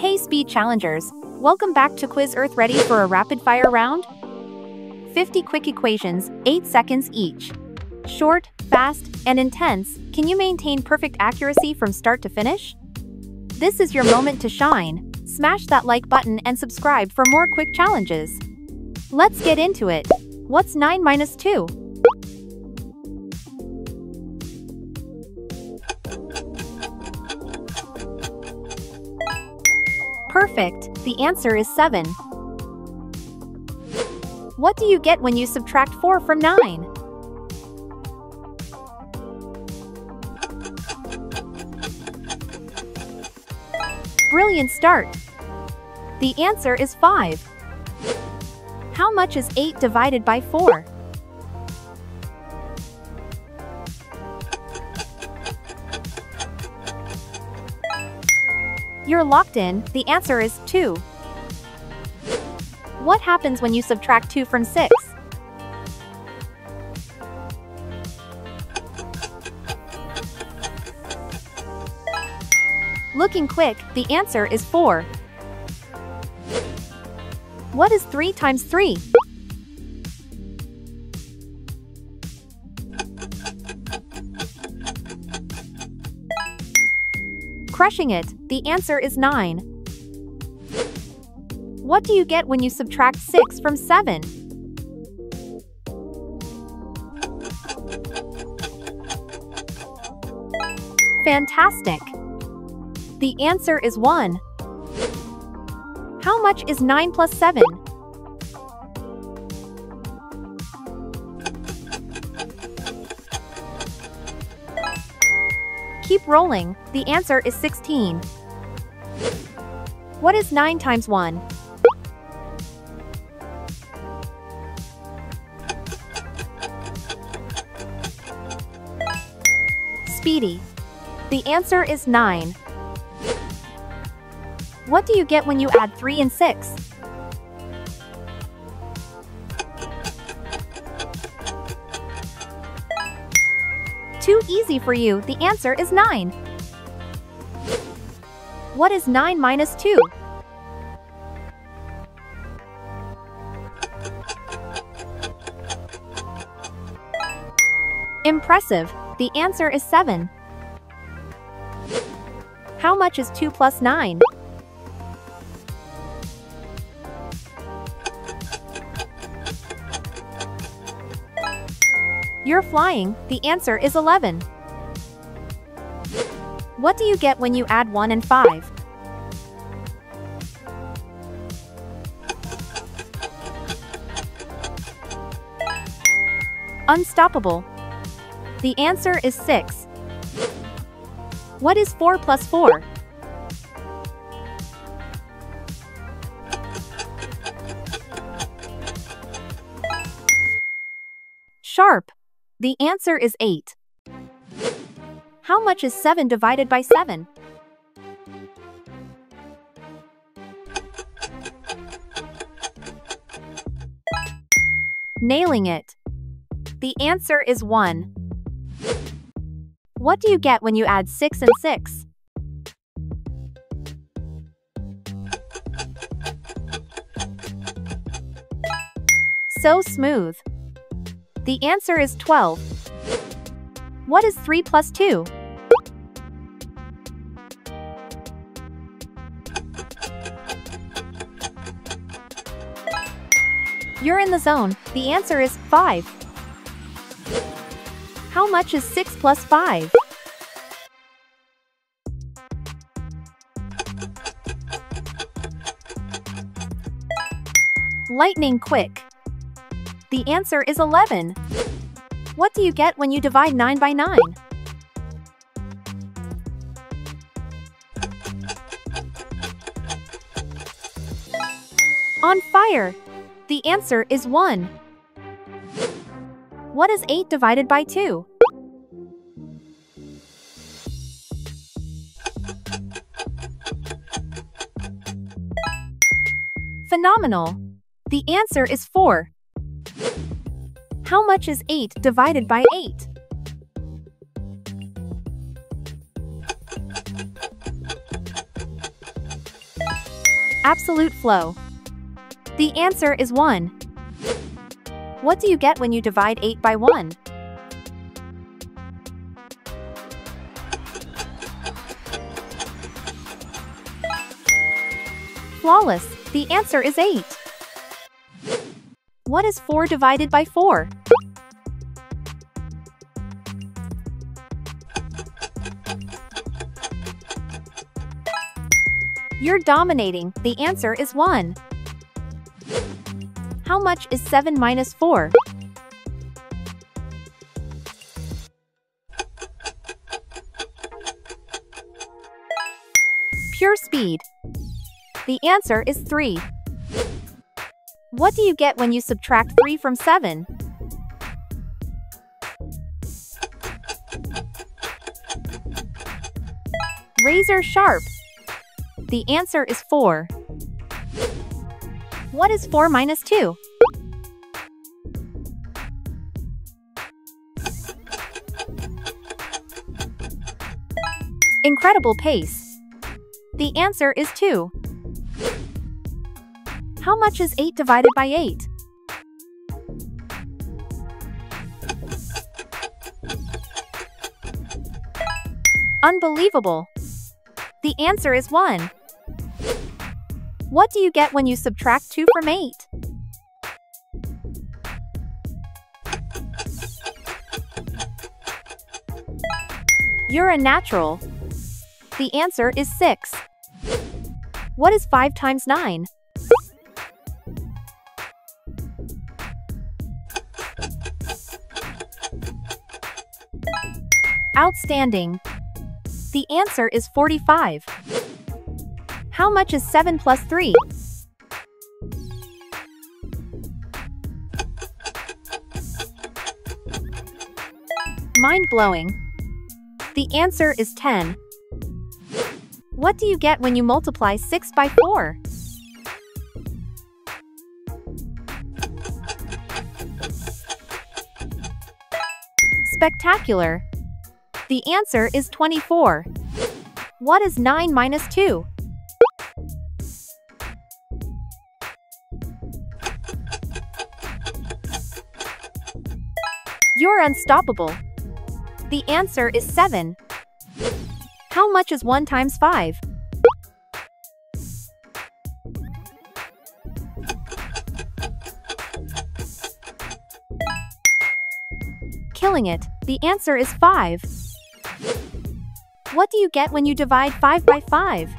Hey Speed Challengers! Welcome back to Quiz Earth ready for a rapid fire round? 50 quick equations, 8 seconds each. Short, fast, and intense, can you maintain perfect accuracy from start to finish? This is your moment to shine. Smash that like button and subscribe for more quick challenges. Let's get into it. What's 9 minus 2? Perfect, the answer is 7. What do you get when you subtract 4 from 9? Brilliant start! The answer is 5. How much is 8 divided by 4? You're locked in, the answer is 2. What happens when you subtract 2 from 6? Looking quick, the answer is 4. What is 3 times 3? Crushing it, the answer is 9. What do you get when you subtract 6 from 7? Fantastic! The answer is 1. How much is 9 plus 7? Rolling, the answer is 16. What is 9 times 1? Speedy. The answer is 9. What do you get when you add 3 and 6? Too easy for you, the answer is 9. What is 9 minus 2? Impressive, the answer is 7. How much is 2 plus 9? You're flying, the answer is 11. What do you get when you add 1 and 5? Unstoppable. The answer is 6. What is 4 plus 4? Sharp. The answer is 8. How much is 7 divided by 7? Nailing it. The answer is 1. What do you get when you add 6 and 6? So smooth. The answer is 12. What is 3 plus 2? You're in the zone. The answer is 5. How much is 6 plus 5? Lightning quick. The answer is 11. What do you get when you divide 9 by 9? On fire! The answer is 1. What is 8 divided by 2? Phenomenal! The answer is 4. How much is 8 divided by 8? Absolute flow. The answer is 1. What do you get when you divide 8 by 1? Flawless. The answer is 8. What is 4 divided by 4? You're dominating. The answer is 1. How much is 7 minus 4? Pure speed. The answer is 3. What do you get when you subtract 3 from 7? Razor sharp. The answer is 4. What is 4 minus 2? Incredible pace. The answer is 2. How much is 8 divided by 8? Unbelievable! The answer is 1. What do you get when you subtract 2 from 8? You're a natural. The answer is 6. What is 5 times 9? Outstanding. The answer is 45. How much is 7 plus 3? Mind-blowing. The answer is 10. What do you get when you multiply 6 by 4? Spectacular! The answer is 24. What is 9 minus 2? You're unstoppable. The answer is 7. How much is 1 times 5? Killing it. The answer is 5. What do you get when you divide 5 by 5?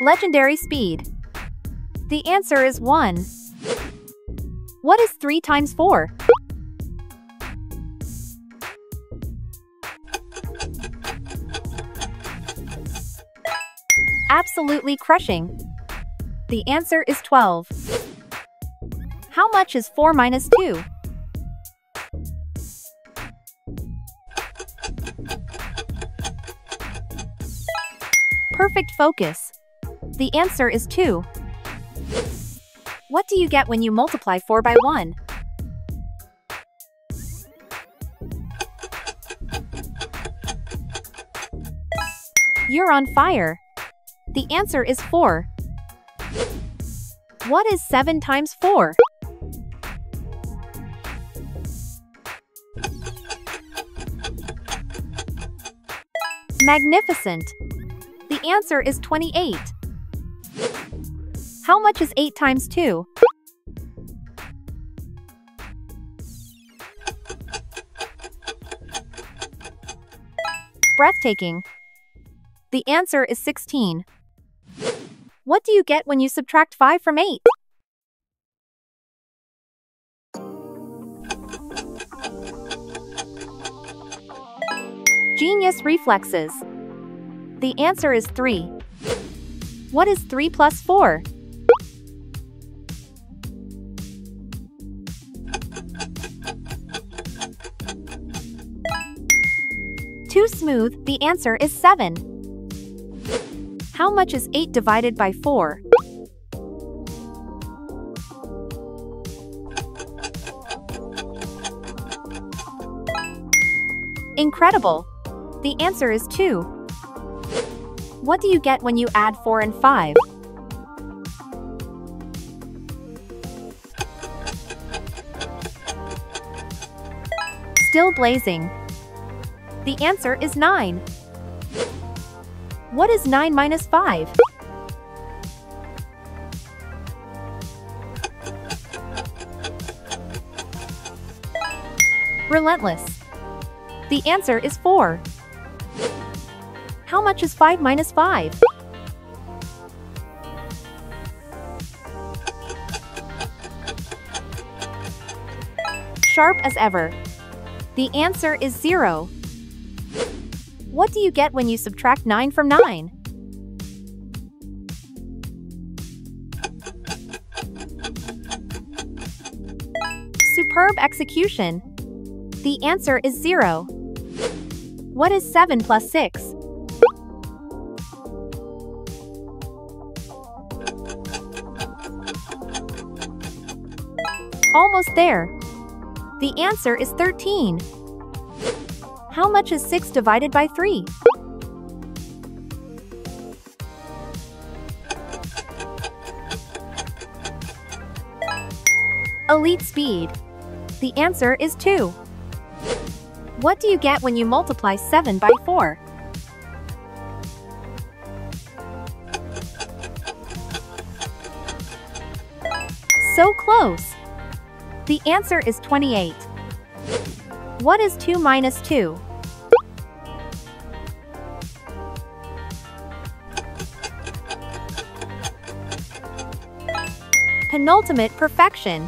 Legendary speed. The answer is 1. What is 3 times 4? Absolutely crushing. The answer is 12. How much is 4 minus 2? Perfect focus. The answer is 2. What do you get when you multiply 4 by 1? You're on fire. The answer is 4. What is 7 times 4? Magnificent! The answer is 28. How much is 8 times 2? Breathtaking. The answer is 16. What do you get when you subtract 5 from 8? Genius reflexes. The answer is 3. What is 3 plus 4? Smooth, the answer is 7. How much is 8 divided by 4? Incredible! The answer is 2. What do you get when you add 4 and 5? Still blazing. The answer is 9. What is 9 minus 5? Relentless. The answer is 4. How much is 5 minus 5? Sharp as ever. The answer is 0. What do you get when you subtract 9 from 9? Superb execution. The answer is 0. What is 7 plus 6? Almost there. The answer is 13. How much is 6 divided by 3? Elite speed. The answer is 2. What do you get when you multiply 7 by 4? So close! The answer is 28. What is 2 minus 2? Penultimate perfection.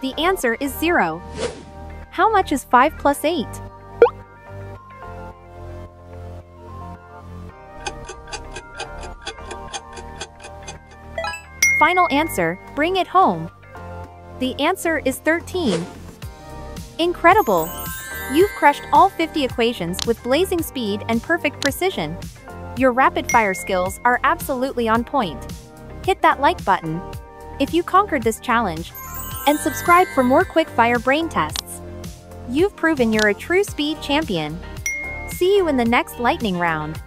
The answer is 0. How much is 5 plus 8? Final answer, bring it home. The answer is 13. Incredible! You've crushed all 50 equations with blazing speed and perfect precision. Your rapid-fire skills are absolutely on point. Hit that like button if you conquered this challenge, and subscribe for more quick-fire brain tests. You've proven you're a true speed champion. See you in the next lightning round.